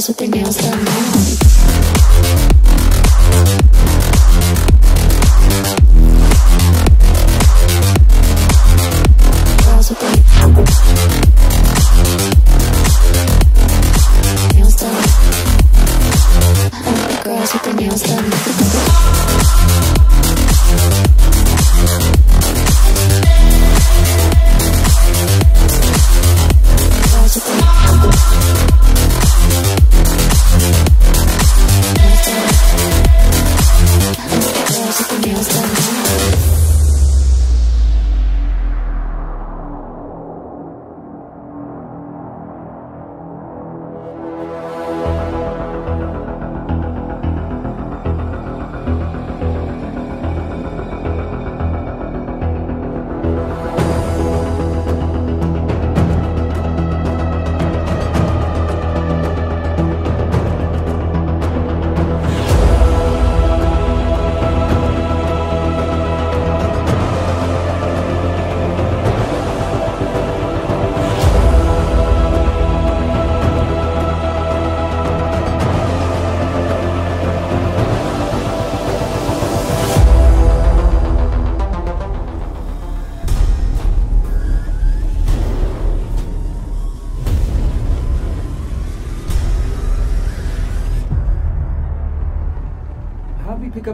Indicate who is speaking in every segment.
Speaker 1: girls with their nails done.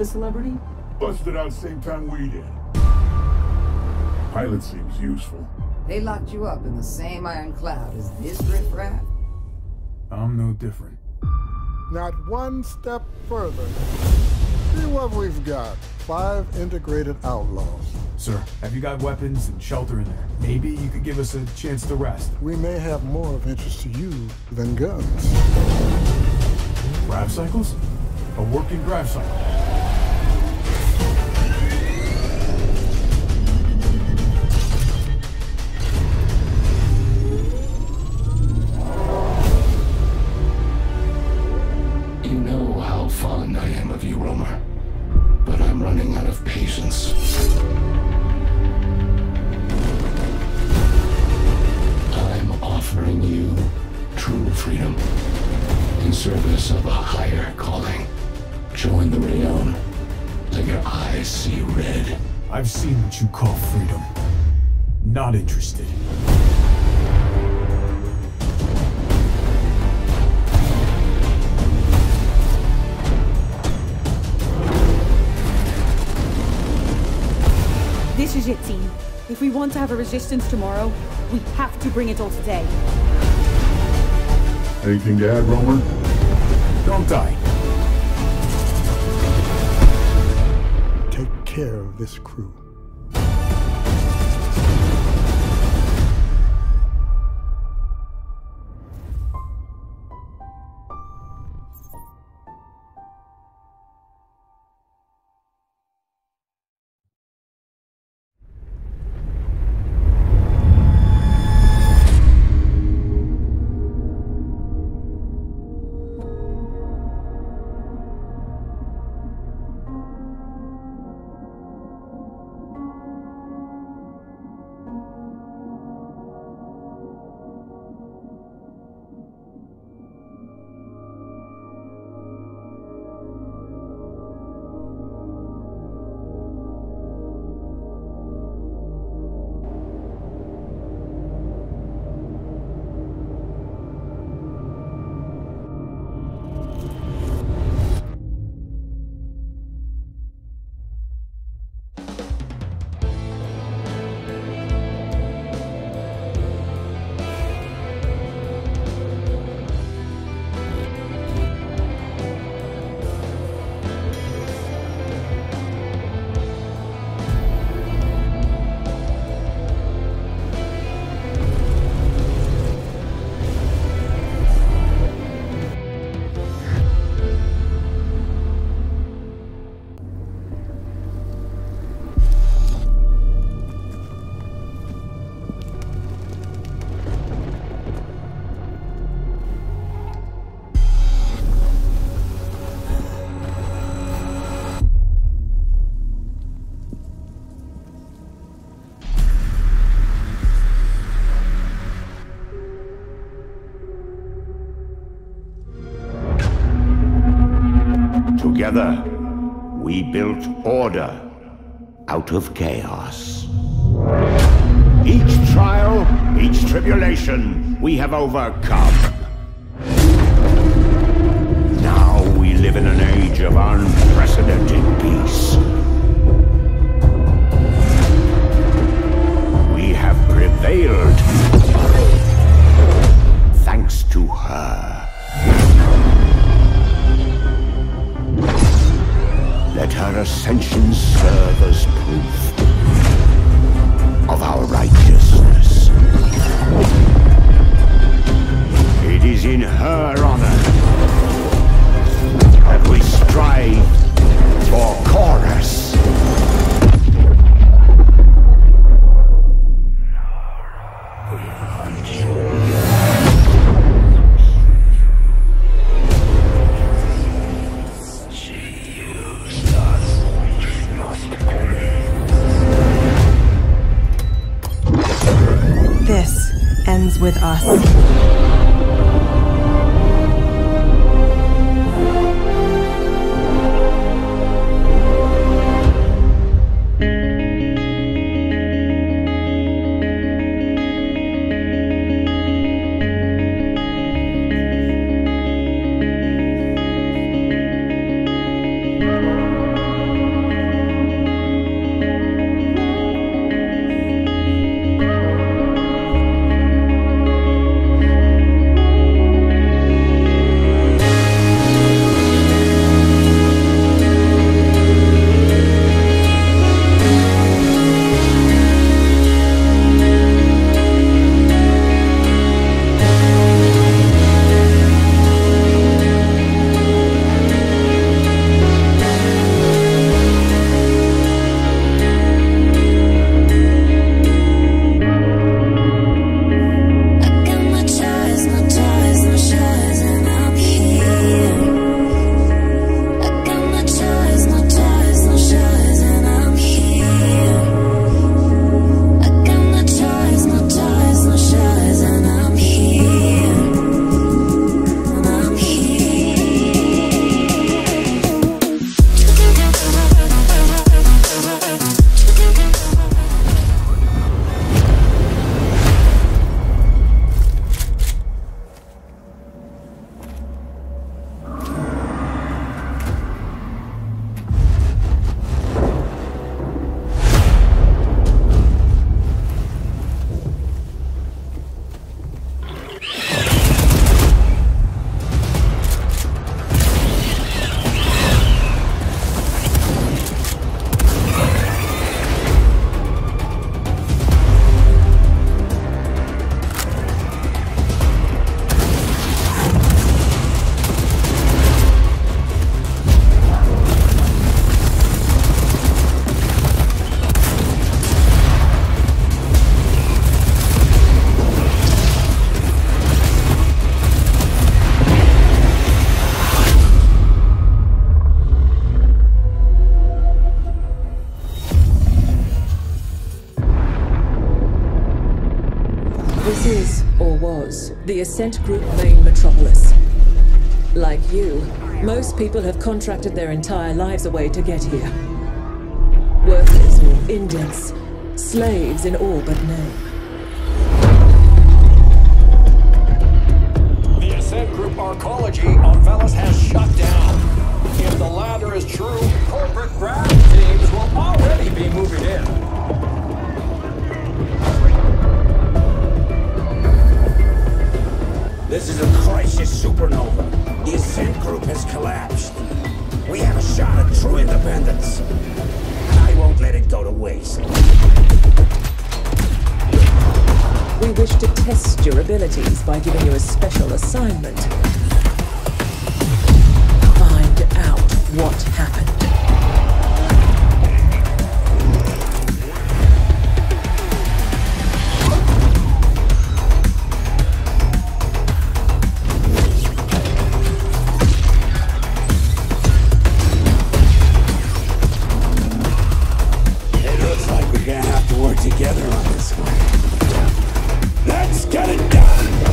Speaker 1: The
Speaker 2: celebrity?
Speaker 3: Busted out same time we did. Pilot seems useful.
Speaker 4: They locked you up in the same iron cloud as this riffraff.
Speaker 3: I'm no different.
Speaker 5: Not one step further. See what we've got. Five integrated outlaws.
Speaker 6: Sir, have you got weapons and shelter in there? Maybe you could give us a chance to rest.
Speaker 5: We may have more of interest to you than guns.
Speaker 6: Grav cycles? A working grav cycle.
Speaker 7: Running out of patience. I'm offering you true freedom in service of a higher calling. Join the Rayonne. Let your eyes see red.
Speaker 6: I've seen what you call freedom. Not interested.
Speaker 8: This is it, team. If we want to have a resistance tomorrow, we have to bring it all today.
Speaker 3: Anything to add, Romer?
Speaker 6: Don't die.
Speaker 5: Take care of this crew.
Speaker 9: Together, we built order out of chaos. Each trial, each tribulation, we have overcome. Now we live in an age of unprecedented peace.
Speaker 10: Ascent Group main metropolis. Like you, most people have contracted their entire lives away to get here. Workers or indents, slaves in all but name.
Speaker 9: Together on this one. Let's get it done!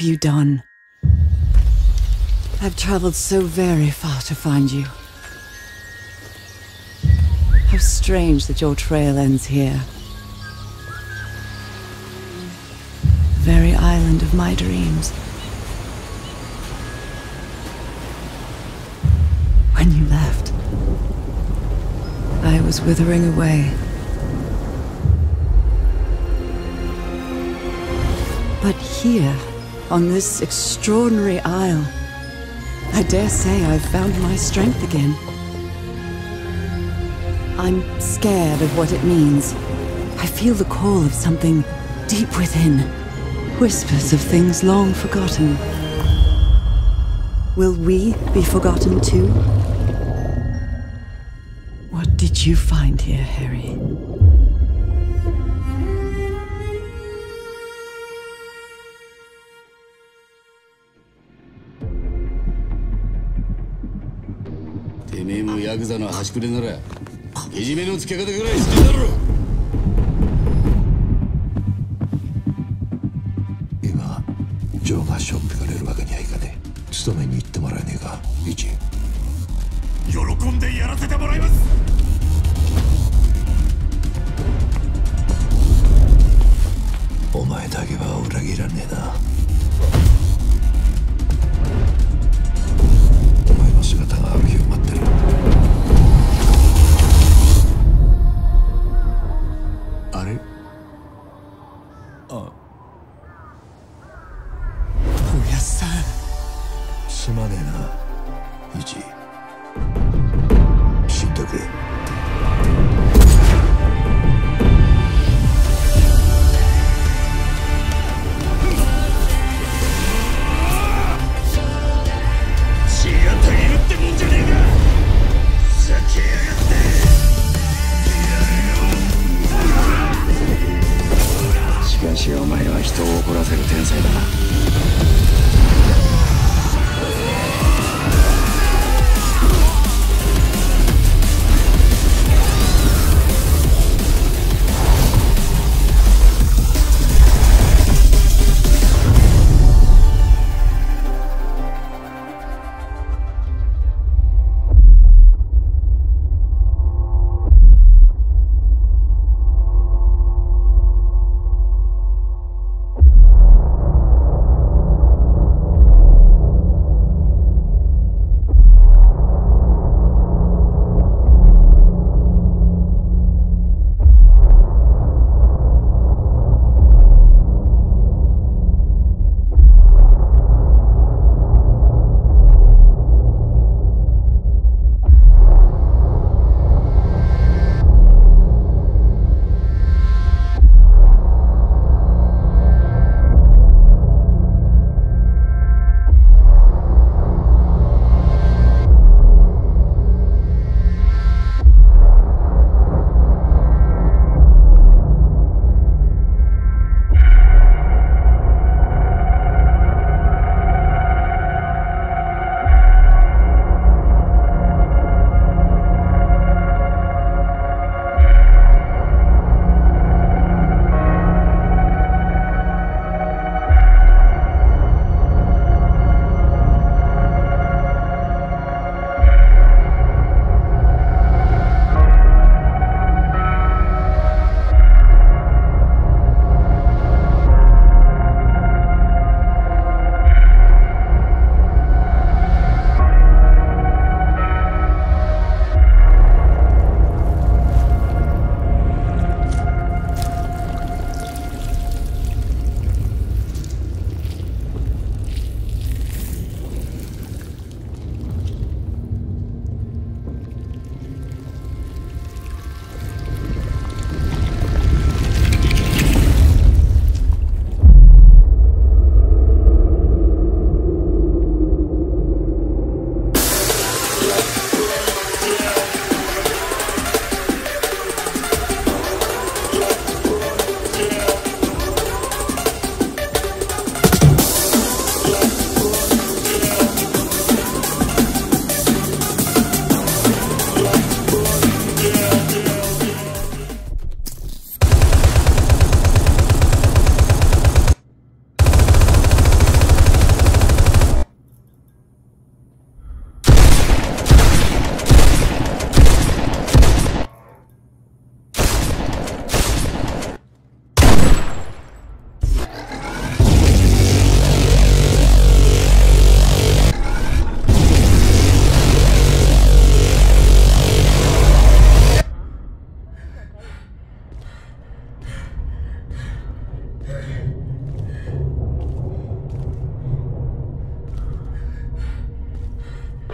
Speaker 11: Have you done? I've traveled so very far to find you. How strange that your trail ends here. The very island of my dreams. When you left, I was withering away. But here, on this extraordinary isle, I dare say I've found my strength again. I'm scared of what it means. I feel the call of something deep within. Whispers of things long forgotten. Will we be forgotten too? What did you find here, Harry?
Speaker 12: てめえもヤクザの端くれならけじめのつけ方ぐらいしてだろ。
Speaker 13: 今ジョーがしょっぴかれるわけにはいかねえ。勤めに行ってもらえねえかイチ
Speaker 9: 喜んでやらせてもらいます。
Speaker 13: お前だけは裏切らねえな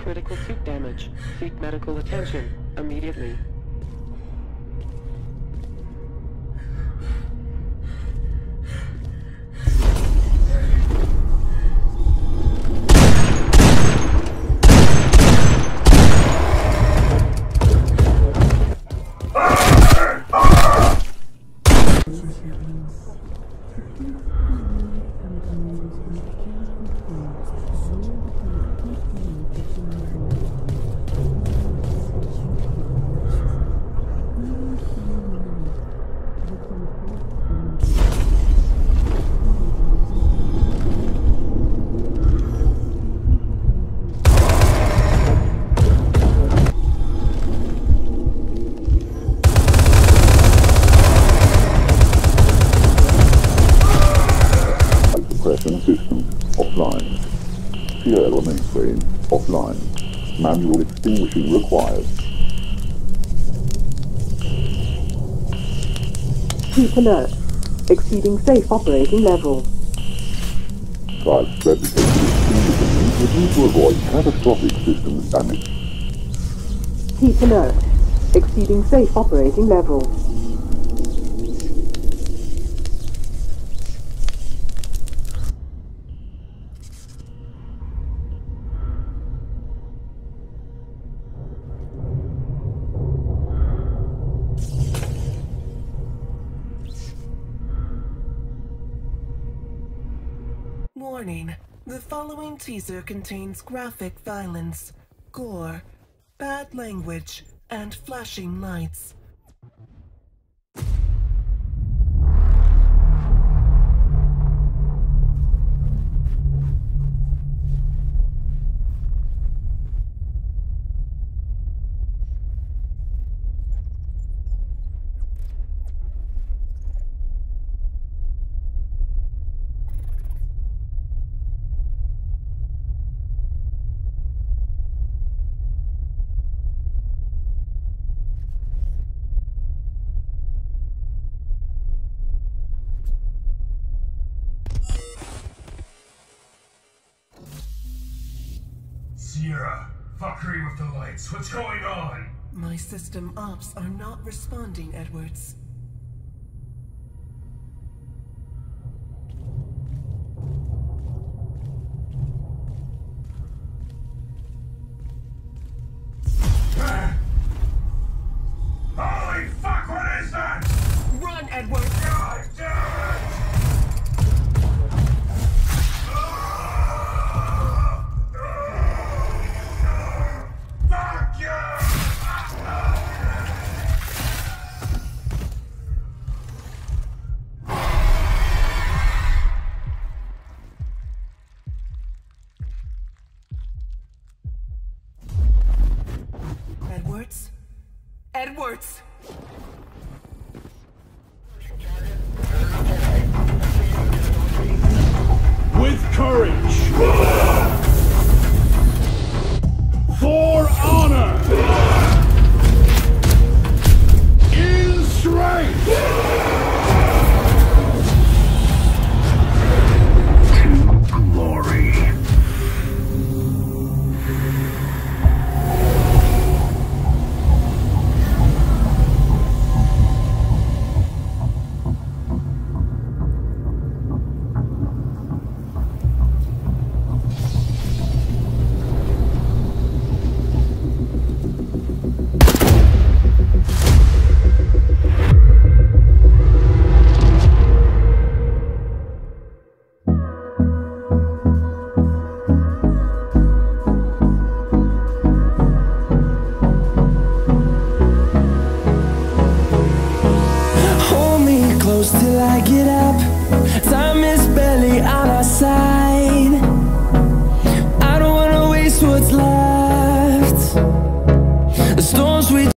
Speaker 13: critical seat damage. Seek medical
Speaker 14: attention immediately.
Speaker 15: Suppression system offline. Fuel mainframe offline. Manual extinguishing required.
Speaker 14: Keep alert. Exceeding safe operating level.
Speaker 15: Spread detected extinguishing to avoid catastrophic systems damage.
Speaker 14: Keep alert. Exceeding safe operating level.
Speaker 16: Following teaser contains graphic violence, gore, bad language, and flashing lights.
Speaker 17: What's going on?
Speaker 16: My system ops are not responding, Edwards.